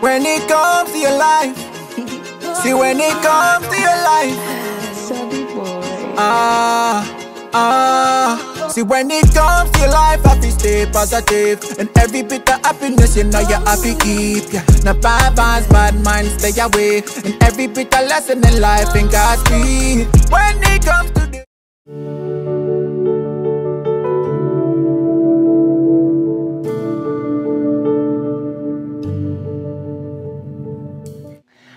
When it comes to your life, see when it comes to your life, ah, ah. See when it comes to your life, I feel stay positive, and every bit of happiness you know you to keep. Yeah, no bad vibes, bad minds, stay away, and every bit of lesson in life in God's speed. When it comes to the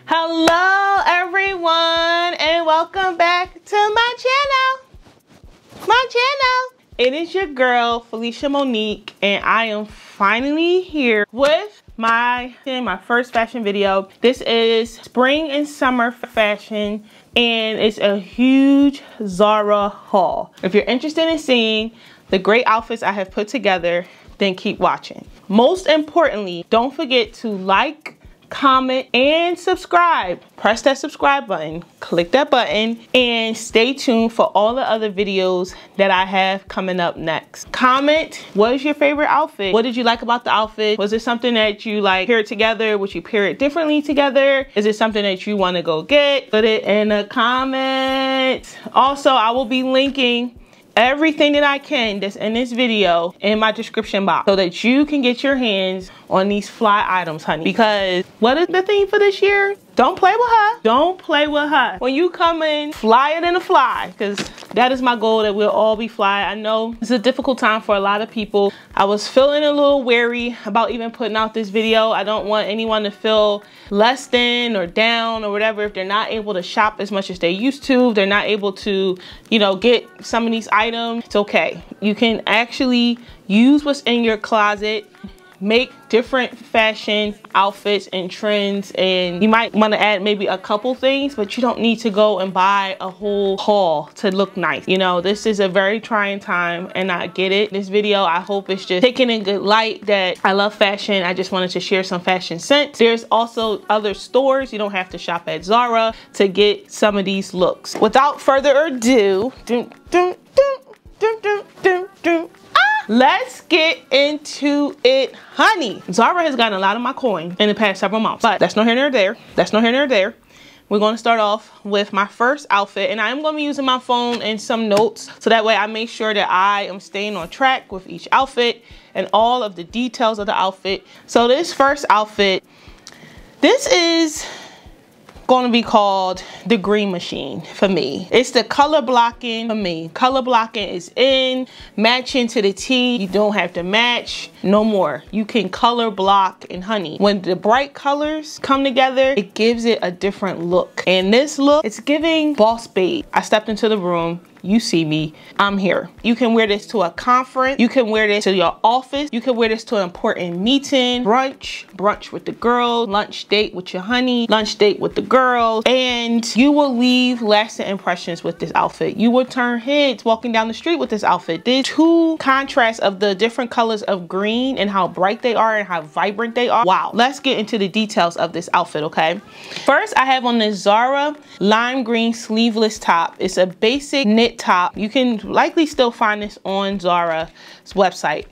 Hello, everyone, and welcome back to my channel. My channel. It is your girl, Felicia Monique, and I am finally here with my my first fashion video. This is spring and summer fashion, and it's a huge Zara haul. If you're interested in seeing the great outfits I have put together, then keep watching. Most importantly, don't forget to like, comment, and subscribe. Press that subscribe button, click that button, and stay tuned for all the other videos that I have coming up next. Comment, what is your favorite outfit? What did you like about the outfit? Was it something that you like pair it together? Would you pair it differently together? Is it something that you want to go get? Put it in the comments. Also, I will be linking everything that I can that's in this video in my description box so that you can get your hands on these fly items, honey. Because what is the theme for this year? Don't play with her. Don't play with her. When you come in, fly it in a fly, because that is my goal that we'll all be fly. I know it's a difficult time for a lot of people. I was feeling a little wary about even putting out this video. I don't want anyone to feel less than or down or whatever if they're not able to shop as much as they used to. They're not able to, you know, get some of these items. It's okay. You can actually use what's in your closet make different fashion outfits and trends and you might want to add maybe a couple things but you don't need to go and buy a whole haul to look nice you know? This is a very trying time and I get it. This video I hope it's just taken in good light that I love fashion. I just wanted to share some fashion sense. There's also other stores. You don't have to shop at Zara to get some of these looks. Without further ado dun, dun, dun, dun, dun, dun, dun, Let's get into it, honey. Zara has gotten a lot of my coin in the past several months, but that's no here nor there. That's no here nor there. We're going to start off with my first outfit and I'm going to be using my phone and some notes so that way I make sure that I am staying on track with each outfit and all of the details of the outfit. So this first outfit, this is going to be called the green machine for me. It's the color blocking for me. Color blocking is in, matching to the T. You don't have to match no more. You can color block and honey. When the bright colors come together, it gives it a different look. And this look, it's giving boss babe. I stepped into the room you see me, I'm here. You can wear this to a conference. You can wear this to your office. You can wear this to an important meeting, brunch, brunch with the girls, lunch date with your honey, lunch date with the girls, and you will leave lasting impressions with this outfit. You will turn heads walking down the street with this outfit. There's two contrasts of the different colors of green and how bright they are and how vibrant they are. Wow, let's get into the details of this outfit, okay? First, I have on this Zara lime green sleeveless top. It's a basic knit top. You can likely still find this on Zara's website.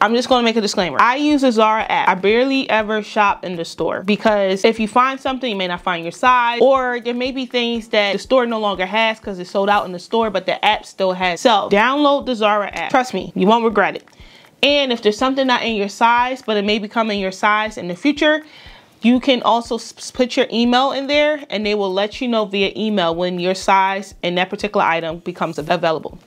I'm just going to make a disclaimer. I use a Zara app. I barely ever shop in the store because if you find something, you may not find your size or there may be things that the store no longer has because it's sold out in the store, but the app still has. So download the Zara app. Trust me, you won't regret it. And if there's something not in your size, but it may become in your size in the future, you can also put your email in there and they will let you know via email when your size and that particular item becomes available.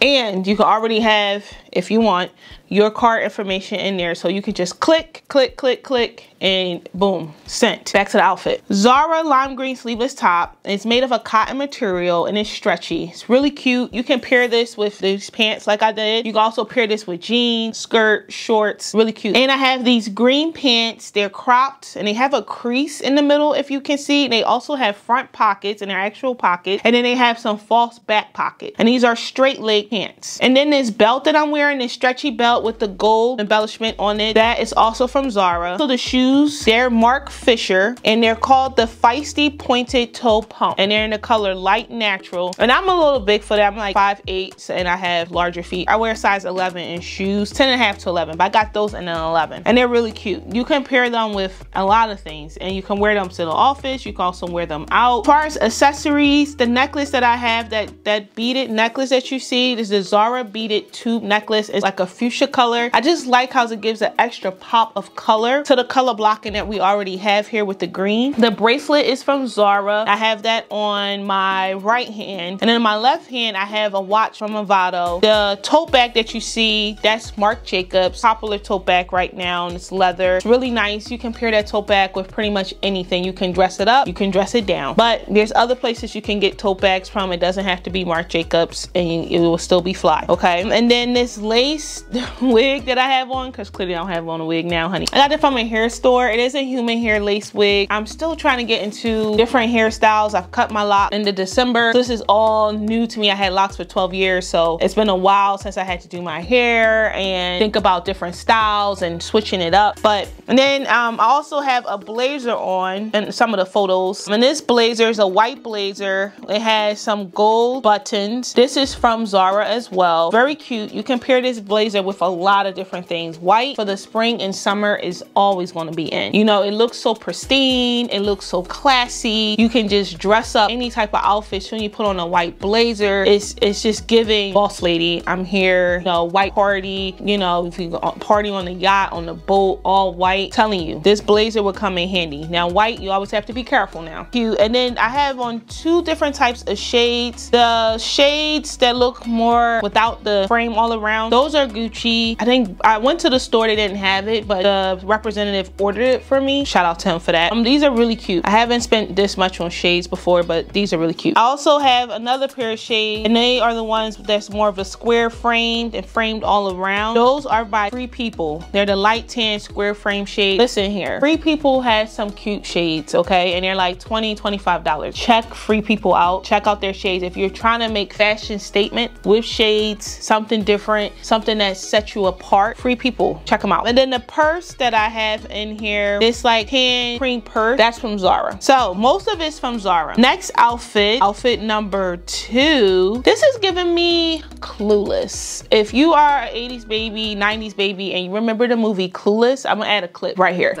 And you can already have, if you want, your card information in there. So you can just click, click, click, click, and boom, sent. Back to the outfit. Zara lime green sleeveless top. It's made of a cotton material and it's stretchy. It's really cute. You can pair this with these pants like I did. You can also pair this with jeans, skirt, shorts. Really cute. And I have these green pants. They're cropped and they have a crease in the middle if you can see. They also have front pockets and they're actual pockets. And then they have some false back pocket. And these are straight leg pants. And then this belt that I'm wearing, this stretchy belt, up with the gold embellishment on it. That is also from Zara. So the shoes, they're Marc Fisher and they're called the Feisty Pointed Toe Pump. And they're in the color light natural. And I'm a little big for that. I'm like 5'8", and I have larger feet. I wear size 11 in shoes, 10 and a half to 11. But I got those in an 11. And they're really cute. You can pair them with a lot of things. And you can wear them to the office. You can also wear them out. As far as accessories, the necklace that I have, that, that beaded necklace that you see, is the Zara beaded tube necklace. It's like a fuchsia color. I just like how it gives an extra pop of color to the color blocking that we already have here with the green. The bracelet is from Zara. I have that on my right hand. And then my left hand, I have a watch from Movado. The tote bag that you see, that's Marc Jacobs, popular tote bag right now. And it's leather. It's really nice. You can pair that tote bag with pretty much anything. You can dress it up, you can dress it down. But there's other places you can get tote bags from. It doesn't have to be Marc Jacobs and it will still be fly, okay? And then this lace oh, wig that I have on, because clearly I don't have on a wig now, honey. I got it from a hair store. It is a human hair lace wig. I'm still trying to get into different hairstyles. I've cut my lock into December. So this is all new to me. I had locks for 12 years, so it's been a while since I had to do my hair and think about different styles and switching it up. But and then um, I also have a blazer on in some of the photos. And this blazer is a white blazer. It has some gold buttons. This is from Zara as well. Very cute. You can pair this blazer with a lot of different things. White for the spring and summer is always going to be in. You know, it looks so pristine. It looks so classy. You can just dress up any type of outfit when you put on a white blazer. It's, it's just giving boss lady. I'm here, you know, white party, you know, if you go party on the yacht, on the boat, all white. telling you, this blazer will come in handy. Now, white, you always have to be careful now. Cute. And then I have on two different types of shades. The shades that look more without the frame all around, those are Gucci. I think I went to the store, they didn't have it, but the representative ordered it for me. Shout out to him for that. Um, these are really cute. I haven't spent this much on shades before, but these are really cute. I also have another pair of shades, and they are the ones that's more of a square framed and framed all around. Those are by Free People. They're the light tan square frame shade. Listen here, Free People has some cute shades, okay? And they're like 20 $25. Check Free People out. Check out their shades. If you're trying to make fashion statement with shades, something different, something that sets you apart, Free People, check them out. And then the purse that I have in here, this like hand cream purse, that's from Zara. So most of it's from Zara. Next outfit, outfit number two. This is giving me Clueless. If you are an 80s baby, 90s baby, and you remember the movie Clueless, I'm gonna add a clip right here.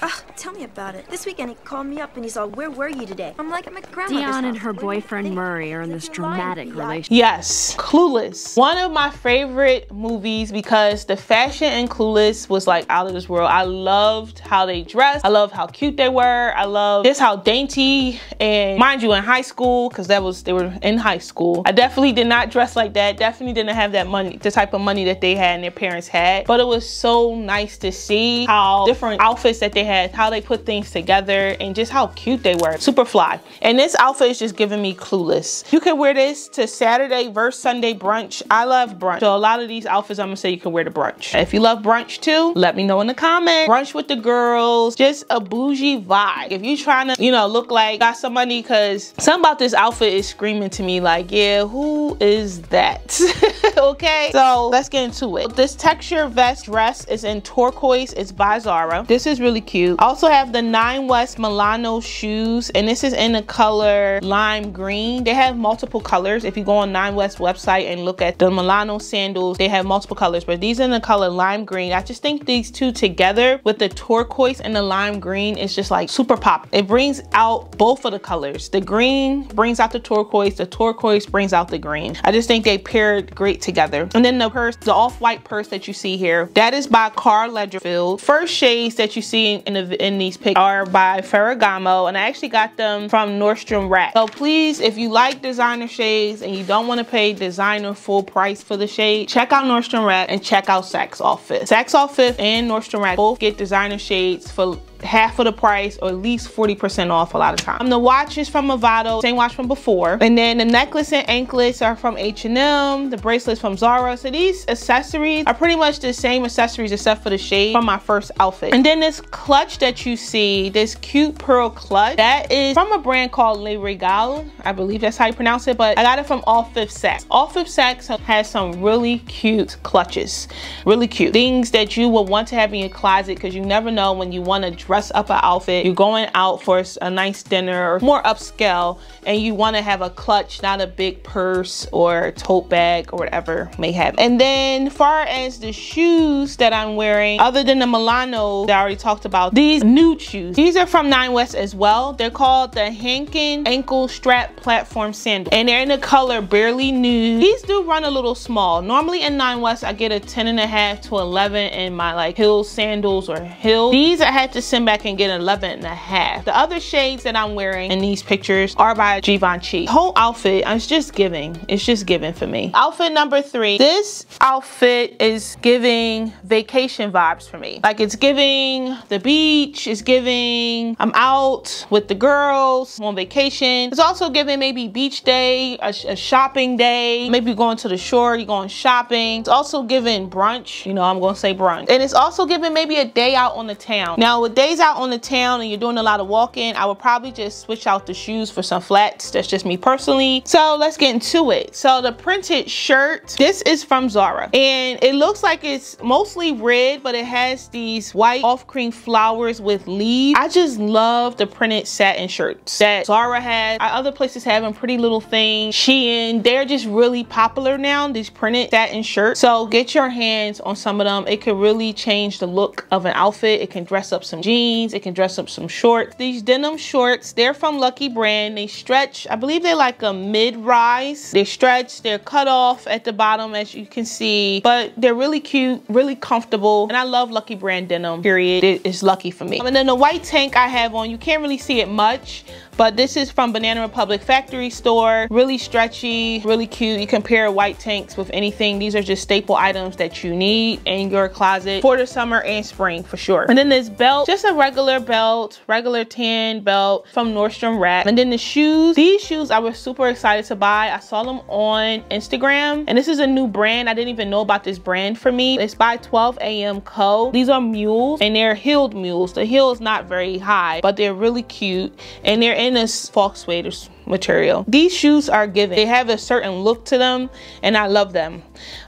Uh, tell me about it. This weekend he called me up and he's all, where were you today? I'm like, I'm at grandmother's Dion and her What do you boyfriend? Murray are in this if you're lying to dramatic relationship. Yes, Clueless. One of my favorite movies because the fashion in Clueless was like out of this world. I loved how they dressed. I loved how cute they were. I loved just how dainty and mind you in high school because that was they were in high school. I definitely did not dress like that. Definitely didn't have that money, the type of money that they had and their parents had. But it was so nice to see how different outfits that they had, how they put things together and just how cute they were. Super fly. And this outfit is just giving me clueless. You can wear this to Saturday versus Sunday brunch. I love brunch. So a lot of these outfits I'm gonna say you can wear to brunch. If you love brunch too, let me know in the comments. Brunch with the girls, just a bougie vibe. If you trying to, you know, look like got some money cause something about this outfit is screaming to me like, yeah, who is that? okay, so let's get into it. This texture vest dress is in turquoise. It's by Zara. This is really cute. I also have the Nine West Milano shoes, and this is in the color lime green. They have multiple colors. If you go on Nine West website and look at the Milano sandals, they have multiple colors, but these are in the color lime green. I just think these two together with the turquoise and the lime green is just like super pop. It brings out both of the colors. The green brings out the turquoise, the turquoise brings out the green. I just think they paired great together. And then the purse, the off-white purse that you see here, that is by Karl Lagerfeld. First shades that you see in, the, in these pics are by Ferragamo, and I actually got them from Nordstrom Rack. So please, if you like designer shades and you don't want to pay designer full price for the shade, check out Nordstrom Rack and check out Saks Off Fifth. Saks Off Fifth and Nordstrom Rack both get designer shades for half of the price or at least 40% off a lot of times. The watch is from Movado, same watch from before. And then the necklace and anklets are from H&M, the bracelets from Zara. So these accessories are pretty much the same accessories except for the shade from my first outfit. And then this clutch that you see, this cute pearl clutch, that is from a brand called Le Regale. I believe that's how you pronounce it, but I got it from Off Fifth Saks. Off Fifth Saks has some really cute clutches, really cute. Things that you will want to have in your closet because you never know when you want to dress up an outfit, you're going out for a nice dinner or more upscale and you want to have a clutch, not a big purse or tote bag or whatever may have. And then far as the shoes that I'm wearing, other than the Milano that I already talked about, these nude shoes. These are from Nine West as well. They're called the Hankin ankle strap platform sandal and they're in the color barely nude. These do run a little small. Normally in Nine West, I get a 10 and a half to 11 in my like heel sandals or heel. These I had to send back and get an 11 and a half. The other shades that I'm wearing in these pictures are by Givenchy. Whole outfit, it's just giving. It's just giving for me. Outfit number three. This outfit is giving vacation vibes for me. Like it's giving the beach, it's giving I'm out with the girls on vacation. It's also giving maybe beach day, a, a shopping day, maybe going to the shore, you're going shopping. It's also giving brunch, you know, I'm gonna say brunch. And it's also giving maybe a day out on the town. Now with days out on the town and you're doing a lot of walking, I would probably just switch out the shoes for some flats. That's just me personally. So let's get into it. So the printed shirt, this is from Zara and it looks like it's mostly red, but it has these white off cream flowers with leaves. I just love the printed satin shirts that Zara has. Other places have them, Pretty Little Thing, Shein. They're just really popular now, these printed satin shirts. So get your hands on some of them. It could really change the look of an outfit. It can dress up some jeans. It can dress up some shorts. These denim shorts, they're from Lucky Brand. They stretch, I believe they're like a mid-rise. They stretch, they're cut off at the bottom as you can see, but they're really cute, really comfortable. And I love Lucky Brand denim, period. It is lucky for me. And then the white tank I have on, you can't really see it much, but this is from Banana Republic Factory Store. Really stretchy, really cute. You can pair white tanks with anything. These are just staple items that you need in your closet for the summer and spring for sure. And then this belt, just a regular belt, regular tan belt from Nordstrom Rack. And then the shoes, these shoes I was super excited to buy. I saw them on Instagram and this is a new brand. I didn't even know about this brand for me. It's by 12 a.m. Co. These are mules and they're heeled mules. The heel is not very high, but they're really cute and they're in this Volkswagen material. These shoes are given. They have a certain look to them and I love them.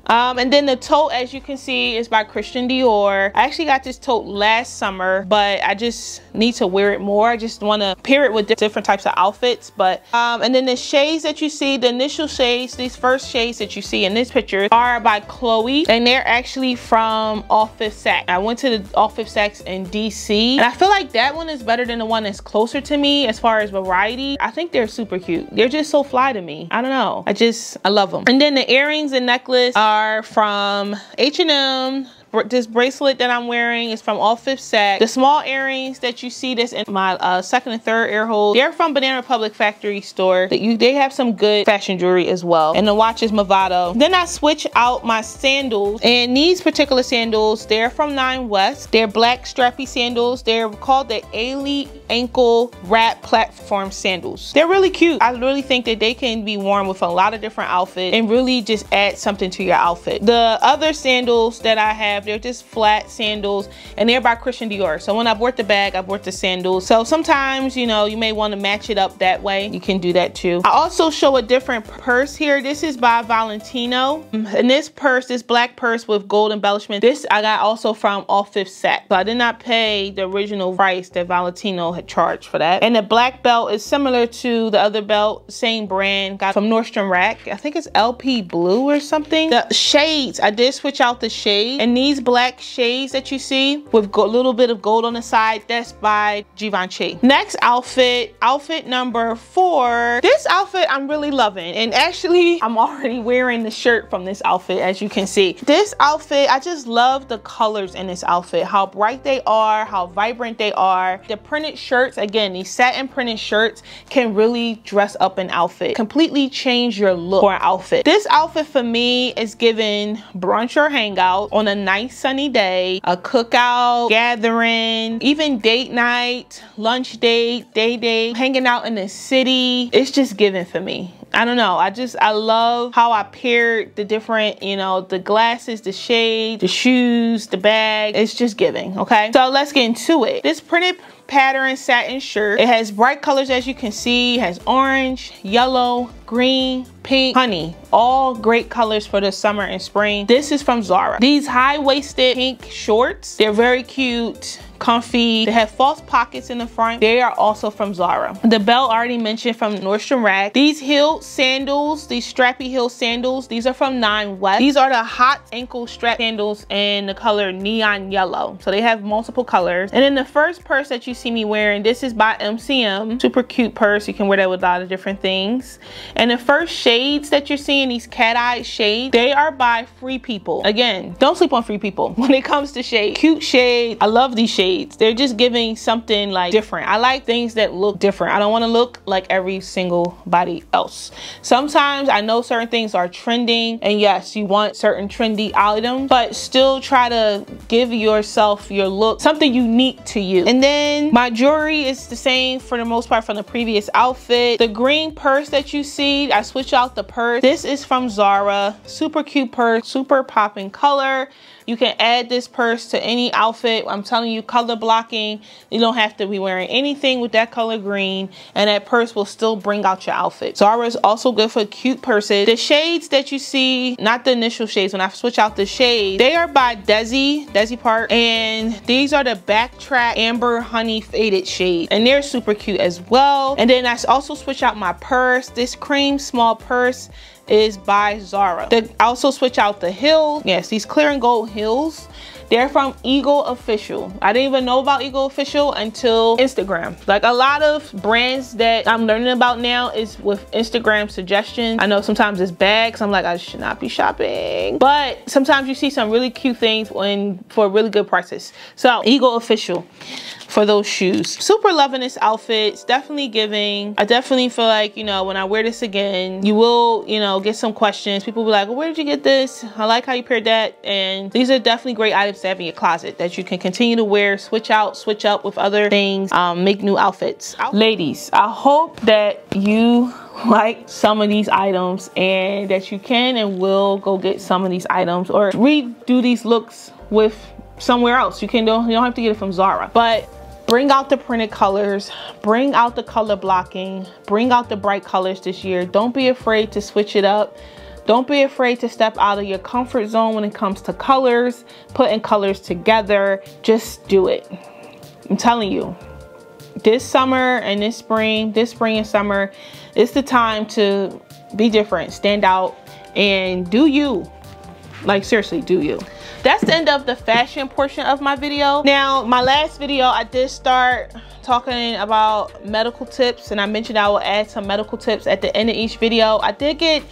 Um, and then the tote, as you can see, is by Christian Dior. I actually got this tote last summer, but I just need to wear it more. I just want to pair it with different types of outfits. But um, And then the shades that you see, the initial shades, these first shades that you see in this picture are by Chloe. And they're actually from Office Sex. I went to the Office Sex in DC. And I feel like that one is better than the one that's closer to me as far as variety. I think they're super cute. They're just so fly to me. I don't know. I just, I love them. And then the earrings and necklace are are from H&M this bracelet that I'm wearing is from Off Fifth Saks. The small earrings that you see this in my uh, second and third ear hole, they're from Banana Republic Factory Store. They have some good fashion jewelry as well. And the watch is Movado. Then I switch out my sandals. And these particular sandals, they're from Nine West. They're black strappy sandals. They're called the Ailey ankle wrap platform sandals. They're really cute. I really think that they can be worn with a lot of different outfits and really just add something to your outfit. The other sandals that I have they're just flat sandals and they're by Christian Dior. So when I bought the bag, I bought the sandals. So sometimes, you know, you may want to match it up that way. You can do that too. I also show a different purse here. This is by Valentino. And this purse, this black purse with gold embellishment, this I got also from All Fifth Set. So I did not pay the original price that Valentino had charged for that. And the black belt is similar to the other belt, same brand, got from Nordstrom Rack. I think it's LP Blue or something. The shades, I did switch out the shade and these these black shades that you see with a little bit of gold on the side, that's by Givenchy. Next outfit, outfit number four. This outfit I'm really loving. And actually, I'm already wearing the shirt from this outfit, as you can see. This outfit, I just love the colors in this outfit. How bright they are, how vibrant they are. The printed shirts, again, these satin printed shirts can really dress up an outfit. Completely change your look for an outfit. This outfit for me is given brunch or hangout on a night nice sunny day, a cookout, gathering, even date night, lunch date, day date, hanging out in the city. It's just given for me. I don't know. I just, I love how I paired the different, you know, the glasses, the shade, the shoes, the bag. It's just giving, okay? So let's get into it. This printed pattern satin shirt. It has bright colors as you can see. It has orange, yellow, green, pink, honey. All great colors for the summer and spring. This is from Zara. These high-waisted pink shorts, they're very cute comfy. They have false pockets in the front. They are also from Zara. The belt already mentioned from Nordstrom Rack. These heel sandals, these strappy heel sandals, these are from Nine West. These are the hot ankle strap sandals in the color neon yellow. So they have multiple colors. And then the first purse that you see me wearing, this is by MCM. Super cute purse. You can wear that with a lot of different things. And the first shades that you're seeing, these cat-eyed shades, they are by Free People. Again, don't sleep on Free People when it comes to shade. Cute shade. I love these shades shades. They're just giving something like different. I like things that look different. I don't want to look like every single body else. Sometimes I know certain things are trending and yes, you want certain trendy items, but still try to give yourself your look something unique to you. And then my jewelry is the same for the most part from the previous outfit. The green purse that you see, I switch out the purse. This is from Zara. Super cute purse, super popping color. You can add this purse to any outfit. I'm telling you, color blocking. You don't have to be wearing anything with that color green and that purse will still bring out your outfit. Zara is also good for cute purses. The shades that you see, not the initial shades, when I switch out the shade, they are by Desi, Desi Park, and these are the Backtrack Amber Honey Faded shade, and they're super cute as well. And then I also switch out my purse. This cream small purse is by Zara. They also switch out the heels. Yes, these clear and gold heels. They're from Eagle Official. I didn't even know about Eagle Official until Instagram. Like a lot of brands that I'm learning about now is with Instagram suggestions. I know sometimes it's bad because I'm like, I should not be shopping. But sometimes you see some really cute things when for really good prices. So Eagle Official for those shoes. Super loving this outfit. It's definitely giving. I definitely feel like, you know, when I wear this again, you will, you know, get some questions. People will be like, well, where did you get this? I like how you paired that. And these are definitely great items to have in your closet that you can continue to wear, switch out, switch up with other things, um, make new outfits. Ladies, I hope that you like some of these items and that you can and will go get some of these items or redo these looks with somewhere else. You can don't you don't have to get it from Zara. But bring out the printed colors. Bring out the color blocking. Bring out the bright colors this year. Don't be afraid to switch it up. Don't be afraid to step out of your comfort zone when it comes to colors putting colors together. Just do it. I'm telling you this summer and this spring this spring and summer it's the time to be different stand out and do you like seriously do you that's the end of the fashion portion of my video. Now, my last video, I did start talking about medical tips and I mentioned I will add some medical tips at the end of each video. I did get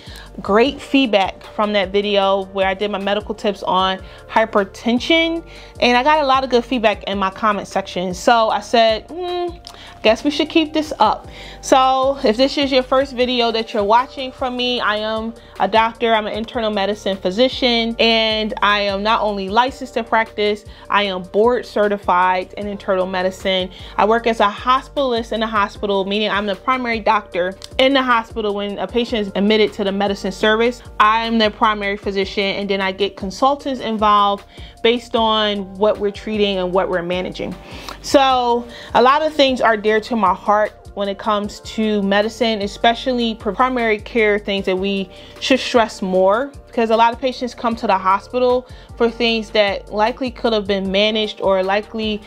great feedback from that video where I did my medical tips on hypertension and I got a lot of good feedback in my comment section. So I said, hmm, guess we should keep this up. So if this is your first video that you're watching from me, I am a doctor, I'm an internal medicine physician, and I am not only licensed to practice, I am board certified in internal medicine. I work as a hospitalist in the hospital, meaning I'm the primary doctor in the hospital when a patient is admitted to the medicine service. I'm the primary physician and then I get consultants involved based on what we're treating and what we're managing. So a lot of things are dear to my heart when it comes to medicine, especially primary care things that we should stress more because a lot of patients come to the hospital for things that likely could have been managed or likely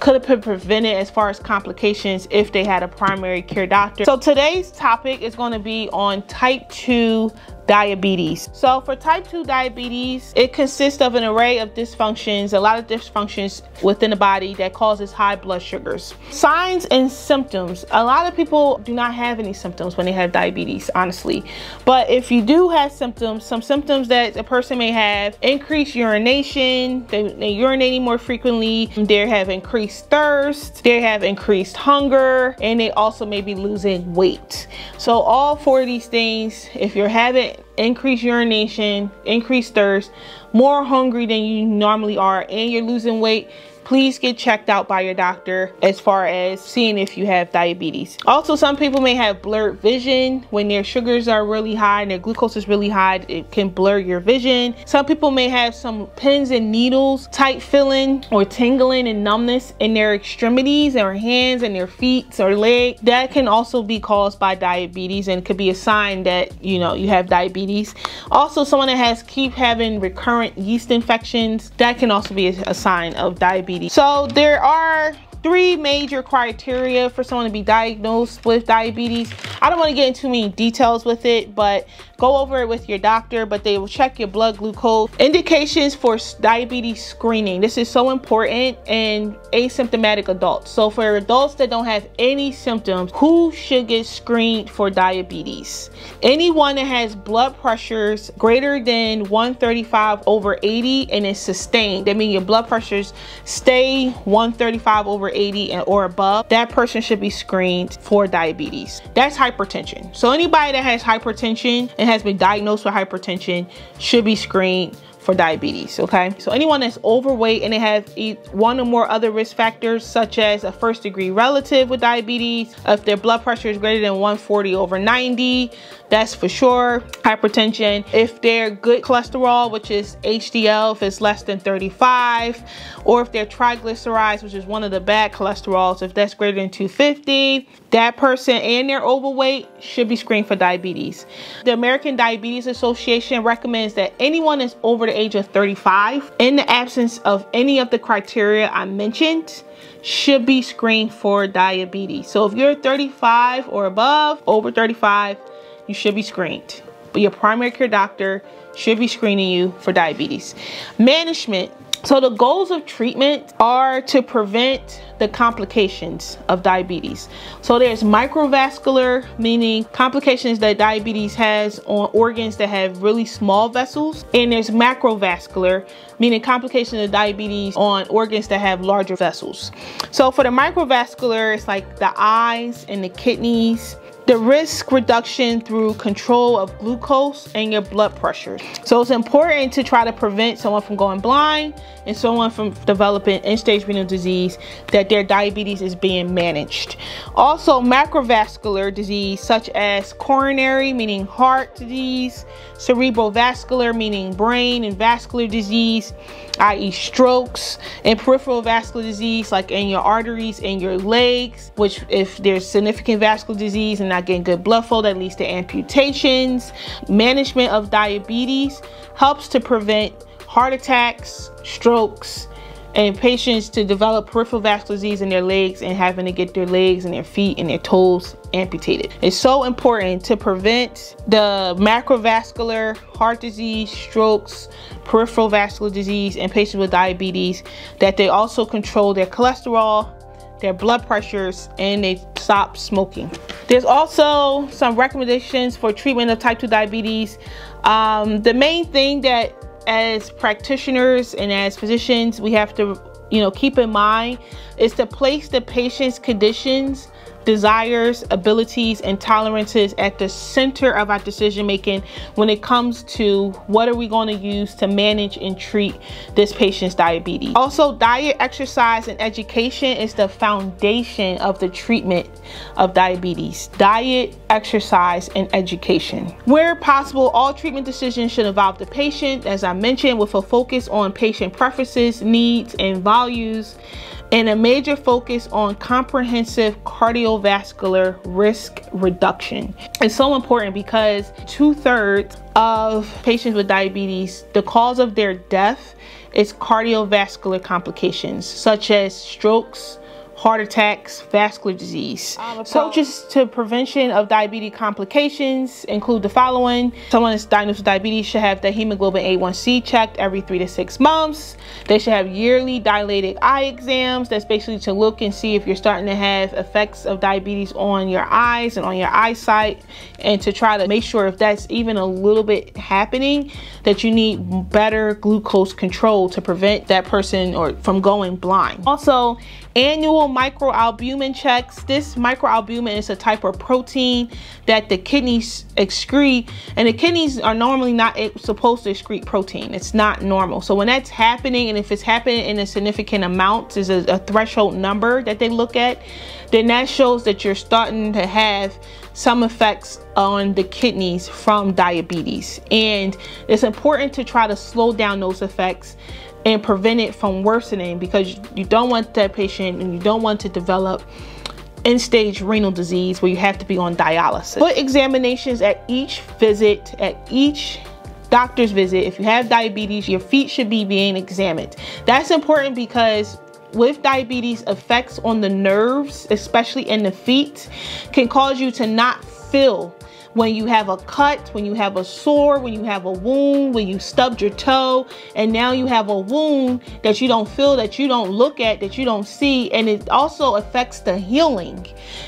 could have been prevented as far as complications if they had a primary care doctor. So today's topic is going to be on type 2 diabetes. So for type 2 diabetes, it consists of an array of dysfunctions, a lot of dysfunctions within the body that causes high blood sugars. Signs and symptoms. A lot of people do not have any symptoms when they have diabetes, honestly. But if you do have symptoms, some symptoms that a person may have, increased urination, they, they're urinating more frequently, they have increased thirst, they have increased hunger, and they also may be losing weight. So all four of these things, if you're having get increased urination, increased thirst, more hungry than you normally are, and you're losing weight, please get checked out by your doctor as far as seeing if you have diabetes. Also, some people may have blurred vision when their sugars are really high and their glucose is really high. It can blur your vision. Some people may have some pins and needles, tight feeling or tingling and numbness in their extremities or hands and their feet or leg. That can also be caused by diabetes and could be a sign that, you know, you have diabetes. Also, someone that has keep having recurrent yeast infections, that can also be a sign of diabetes diabetes. So there are three major criteria for someone to be diagnosed with diabetes. I don't want to get into many details with it, but go over it with your doctor, but they will check your blood glucose. Indications for diabetes screening. This is so important in asymptomatic adults. So for adults that don't have any symptoms, who should get screened for diabetes? Anyone that has blood pressures greater than 135 over 80 and is sustained. That means your blood pressures stay 135 over 80 and or above. That person should be screened for diabetes. That's hypertension. So anybody that has hypertension and has been diagnosed with hypertension should be screened for diabetes, okay? So anyone that's overweight and they have one or more other risk factors, such as a first degree relative with diabetes, if their blood pressure is greater than 140 over 90, that's for sure. Hypertension, if they're good cholesterol, which is HDL, if it's less than 35, or if they're triglycerides, which is one of the bad cholesterols, if that's greater than 250, that person and their overweight should be screened for diabetes. The American Diabetes Association recommends that anyone that's over the age of 35, in the absence of any of the criteria I mentioned, should be screened for diabetes. So if you're 35 or above, over 35, you should be screened. But your primary care doctor should be screening you for diabetes. Management. So the goals of treatment are to prevent the complications of diabetes. So there's microvascular, meaning complications that diabetes has on organs that have really small vessels. And there's macrovascular, meaning complications of diabetes on organs that have larger vessels. So for the microvascular, it's like the eyes and the kidneys, the risk reduction through control of glucose and your blood pressure. So it's important to try to prevent someone from going blind and someone from developing end-stage renal disease that their diabetes is being managed. Also macrovascular disease such as coronary meaning heart disease, cerebrovascular meaning brain and vascular disease, i.e. strokes, and peripheral vascular disease like in your arteries and your legs, which if there's significant vascular disease and not getting good blood flow that leads to amputations. Management of diabetes helps to prevent heart attacks, strokes, and patients to develop peripheral vascular disease in their legs and having to get their legs and their feet and their toes amputated. It's so important to prevent the macrovascular heart disease, strokes, peripheral vascular disease, and patients with diabetes that they also control their cholesterol, their blood pressures, and they stop smoking. There's also some recommendations for treatment of type 2 diabetes. Um, the main thing that as practitioners and as physicians we have to you know keep in mind is to place the patient's conditions desires, abilities, and tolerances at the center of our decision making when it comes to what are we going to use to manage and treat this patient's diabetes. Also, diet, exercise, and education is the foundation of the treatment of diabetes. Diet, exercise, and education. Where possible, all treatment decisions should involve the patient, as I mentioned, with a focus on patient preferences, needs, and values and a major focus on comprehensive cardiovascular risk reduction. It's so important because two thirds of patients with diabetes, the cause of their death is cardiovascular complications such as strokes, heart attacks, vascular disease. Approaches to prevention of diabetes complications include the following. Someone that's diagnosed with diabetes should have the hemoglobin A1C checked every three to six months. They should have yearly dilated eye exams. That's basically to look and see if you're starting to have effects of diabetes on your eyes and on your eyesight and to try to make sure if that's even a little bit happening that you need better glucose control to prevent that person or from going blind. Also, annual microalbumin checks. This microalbumin is a type of protein that the kidneys excrete, and the kidneys are normally not supposed to excrete protein. It's not normal. So when that's happening, and if it's happening in a significant amount, is a, a threshold number that they look at, then that shows that you're starting to have some effects on the kidneys from diabetes. And it's important to try to slow down those effects and prevent it from worsening because you don't want that patient and you don't want to develop end stage renal disease where you have to be on dialysis. Put examinations at each visit, at each doctor's visit. If you have diabetes, your feet should be being examined. That's important because with diabetes, effects on the nerves, especially in the feet, can cause you to not feel when you have a cut, when you have a sore, when you have a wound, when you stubbed your toe, and now you have a wound that you don't feel, that you don't look at, that you don't see, and it also affects the healing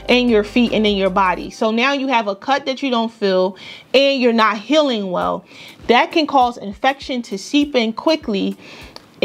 in your feet and in your body. So now you have a cut that you don't feel, and you're not healing well. That can cause infection to seep in quickly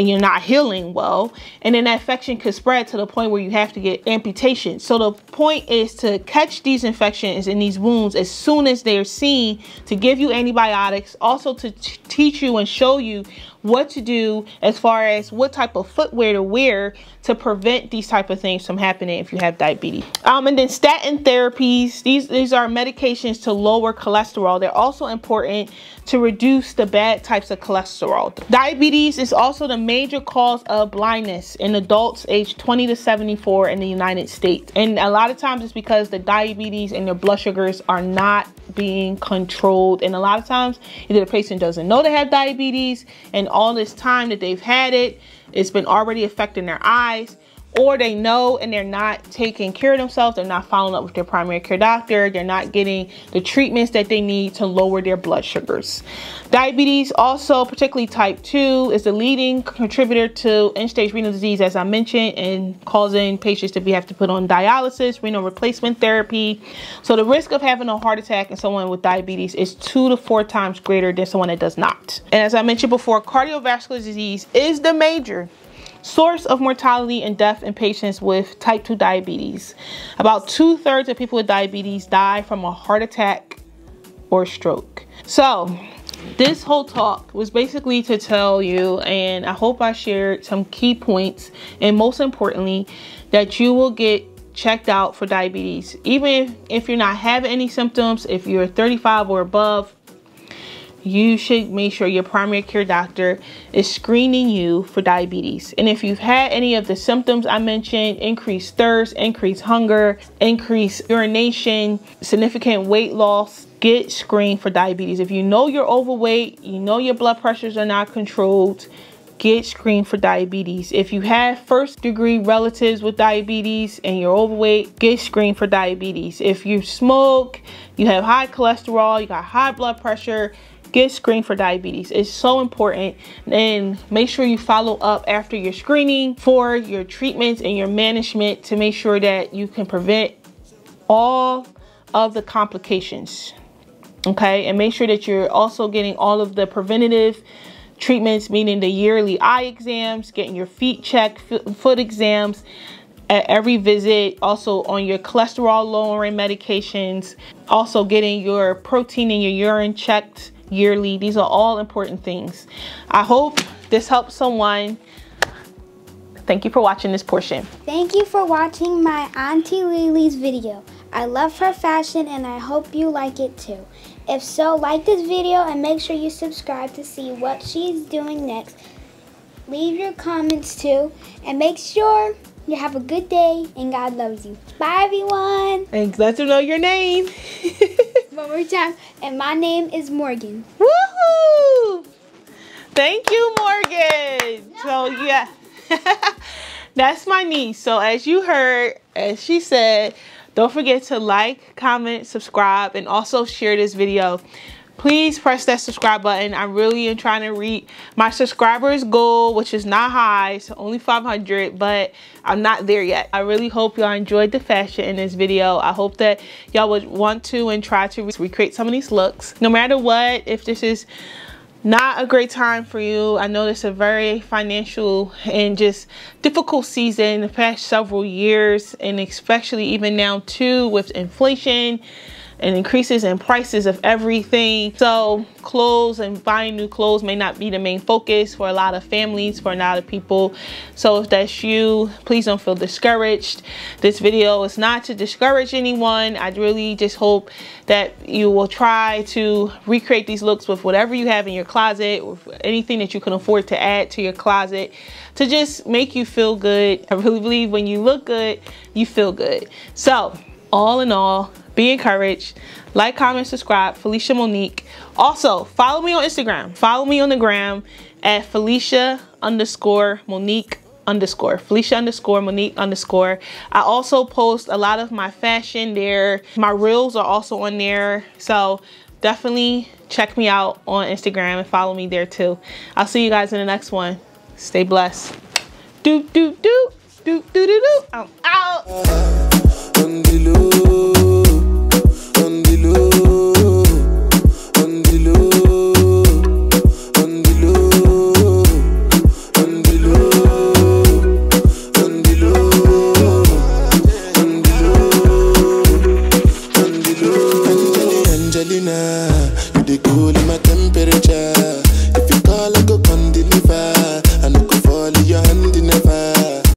and you're not healing well and then that infection could spread to the point where you have to get amputation. So the point is to catch these infections and these wounds as soon as they're seen to give you antibiotics also to teach you and show you what to do as far as what type of footwear to wear to prevent these type of things from happening if you have diabetes. Um, and then statin therapies, these, these are medications to lower cholesterol. They're also important to reduce the bad types of cholesterol. Diabetes is also the major cause of blindness in adults aged 20 to 74 in the United States. And a lot of times it's because the diabetes and their blood sugars are not being controlled. And a lot of times either the patient doesn't know they have diabetes and all this time that they've had it, it's been already affecting their eyes or they know and they're not taking care of themselves they're not following up with their primary care doctor they're not getting the treatments that they need to lower their blood sugars. Diabetes also particularly type 2 is the leading contributor to end-stage renal disease as i mentioned and causing patients to be have to put on dialysis renal replacement therapy. So the risk of having a heart attack in someone with diabetes is two to four times greater than someone that does not. And as i mentioned before cardiovascular disease is the major Source of mortality and death in patients with type 2 diabetes. About two thirds of people with diabetes die from a heart attack or stroke. So, this whole talk was basically to tell you, and I hope I shared some key points, and most importantly, that you will get checked out for diabetes. Even if, if you're not having any symptoms, if you're 35 or above, you should make sure your primary care doctor is screening you for diabetes. And if you've had any of the symptoms I mentioned, increased thirst, increased hunger, increased urination, significant weight loss, get screened for diabetes. If you know you're overweight, you know your blood pressures are not controlled, get screened for diabetes. If you have first degree relatives with diabetes and you're overweight, get screened for diabetes. If you smoke, you have high cholesterol, you got high blood pressure, get screened for diabetes. It's so important. And make sure you follow up after your screening for your treatments and your management to make sure that you can prevent all of the complications. Okay, and make sure that you're also getting all of the preventative treatments, meaning the yearly eye exams, getting your feet checked, foot exams at every visit, also on your cholesterol lowering medications, also getting your protein in your urine checked yearly. These are all important things. I hope this helps someone. Thank you for watching this portion. Thank you for watching my Auntie Lily's video. I love her fashion and I hope you like it too. If so, like this video and make sure you subscribe to see what she's doing next. Leave your comments too and make sure you have a good day and God loves you. Bye everyone. And let them know your name. One more time. And my name is Morgan. Woohoo! Thank you, Morgan. So yeah. That's my niece. So as you heard, as she said, don't forget to like, comment, subscribe, and also share this video please press that subscribe button. I really am trying to reach my subscribers goal, which is not high, so only 500, but I'm not there yet. I really hope y'all enjoyed the fashion in this video. I hope that y'all would want to and try to recreate some of these looks. No matter what, if this is not a great time for you. I know it's a very financial and just difficult season the past several years, and especially even now too with inflation and increases in prices of everything. So clothes and buying new clothes may not be the main focus for a lot of families, for a lot of people. So if that's you, please don't feel discouraged. This video is not to discourage anyone. I really just hope that you will try to recreate these looks with whatever you have in your closet, or anything that you can afford to add to your closet to just make you feel good. I really believe when you look good, you feel good. So all in all, be encouraged. Like, comment, subscribe. Felicia Monique. Also, follow me on Instagram. Follow me on the gram at Felicia underscore Monique underscore Felicia underscore Monique underscore. I also post a lot of my fashion there. My reels are also on there. So definitely check me out on Instagram and follow me there too. I'll see you guys in the next one. Stay blessed. Do do do do do do do. I'm out.